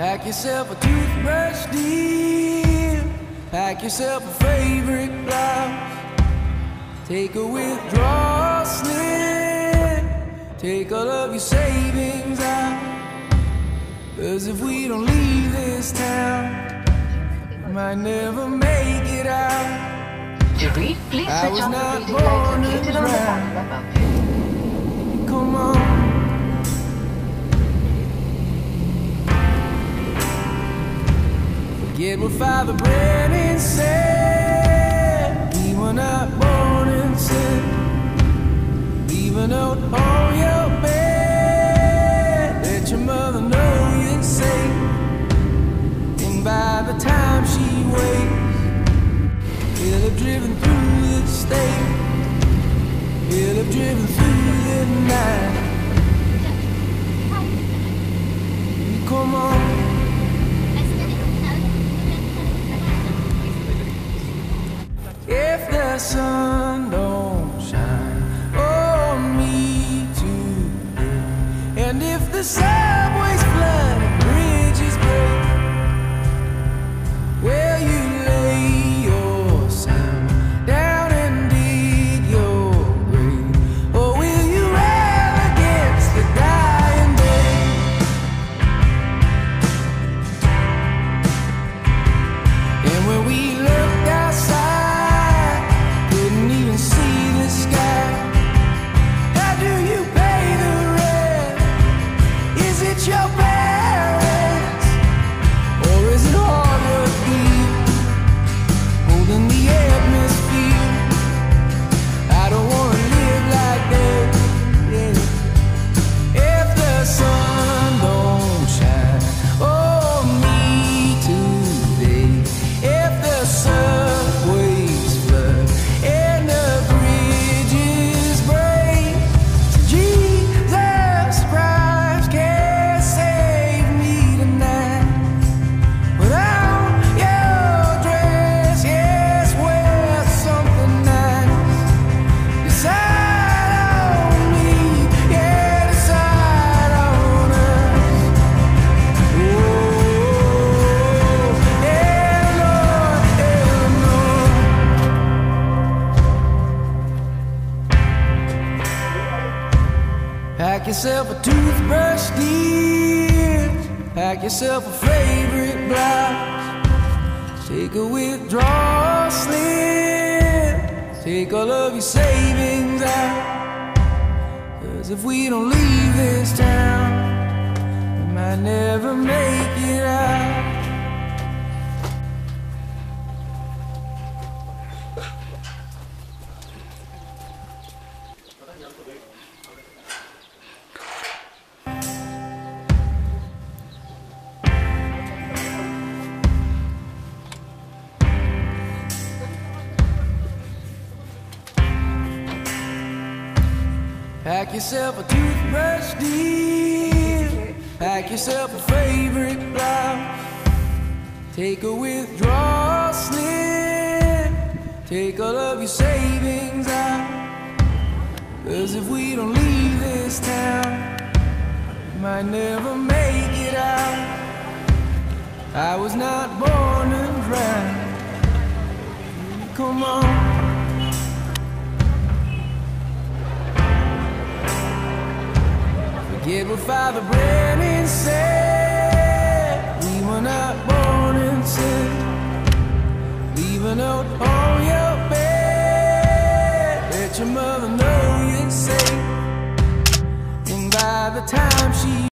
Pack yourself a toothbrush, dear. Pack yourself a favorite blouse. Take a withdrawal slip. Take all of your savings out. Cause if we don't leave this town, we might never make it out. To read, please I switch was the reading light born to located on the drown. bottom. Come on. Forget what Father Brennan said. We were not born in sin. Leave a note on your bed. Let your mother know you're safe. And by the time she wakes, we'll have driven through the state. We'll have driven through the night. Sun Is it yourself a toothbrush, dear. Pack yourself a favorite blouse. Take a withdrawal slip. Take all of your savings out. Cause if we don't leave this town, we might never make it out. Pack yourself a toothbrush, dear. Pack yourself a favorite blouse. Take a withdrawal slip. Take all of your savings out. Cause if we don't leave this town, we might never make it out. I was not born to drown. Come on. Yeah, but Father Brennan said we were not born in sin. Leave a note on your bed. Let your mother know you're safe. And by the time she